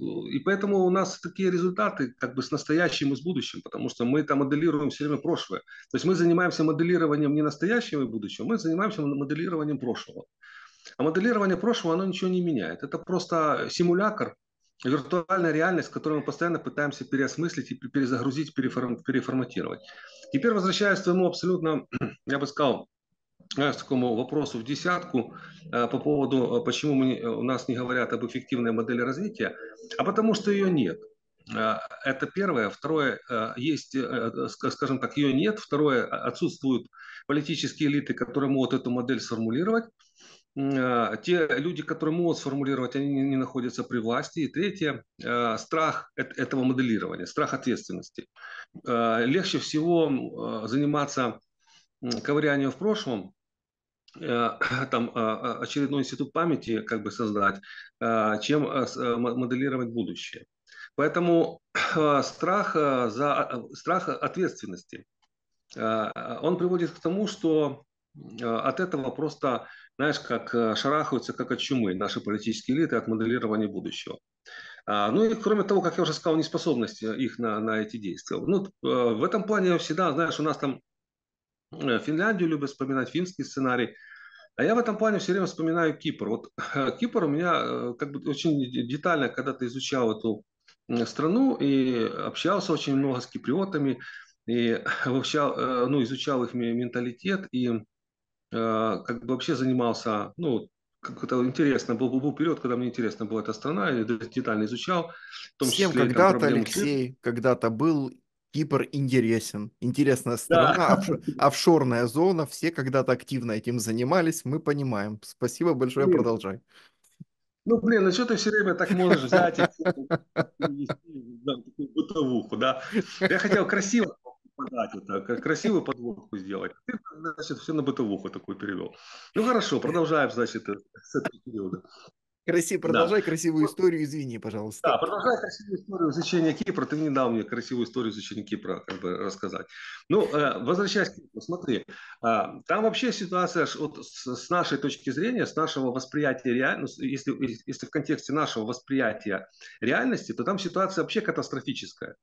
И поэтому у нас такие результаты как бы с настоящим и с будущим, потому что мы там моделируем все время прошлое. То есть мы занимаемся моделированием не настоящего и будущего, мы занимаемся моделированием прошлого. А моделирование прошлого, оно ничего не меняет. Это просто симулятор, виртуальная реальность, которую мы постоянно пытаемся переосмыслить и перезагрузить, переформатировать. Теперь возвращаясь к твоему абсолютно, я бы сказал, к такому вопросу в десятку э, по поводу, э, почему мы, у нас не говорят об эффективной модели развития, а потому что ее нет. Э, это первое. Второе, есть, скажем так, ее нет. Второе, отсутствуют политические элиты, которые могут эту модель сформулировать. Те люди, которые могут сформулировать, они не находятся при власти. И третье, страх этого моделирования, страх ответственности. Легче всего заниматься ковырянием в прошлом, Э, там а, а, очередной институт памяти как бы создать, а, чем моделировать будущее. Поэтому страх, за, страх ответственности, он приводит к тому, что от этого просто, знаешь, как шарахаются, как от чумы наши политические элиты от моделирования будущего. Ну и кроме того, как я уже сказал, неспособность их на, на эти действия. Ну, в этом плане всегда, знаешь, у нас там Э, Финляндию любят вспоминать, финский сценарий. А я в этом плане все время вспоминаю Кипр. Вот Кипр у меня э, как бы очень детально когда-то изучал эту страну и общался очень много с киприотами, и общал, э, ну, изучал их менталитет и как бы вообще занимался, ну, как-то интересно, был, был период, когда мне интересно была эта страна, я детально изучал. В том Всем когда-то, Алексей, когда-то был Кипр интересен. Интересная страна, да. офш... офшорная зона. Все когда-то активно этим занимались. Мы понимаем. Спасибо большое, блин. продолжай. Ну, блин, ну что ты все время так можешь взять и да, бытовуху, да? Я хотел красиво подать, вот так, красивую подводку сделать. Ты, значит, все на бытовуху такую перевел. Ну, хорошо, продолжаем, значит, с этого периода. Красив, продолжай да. красивую историю, извини, пожалуйста. Да, продолжай красивую историю изучения Кипра. Ты не дал мне красивую историю изучения Кипра как бы рассказать. Ну, э, возвращаясь к Кипру, смотри, э, там вообще ситуация вот с, с нашей точки зрения, с нашего восприятия реальности, если, если в контексте нашего восприятия реальности, то там ситуация вообще катастрофическая.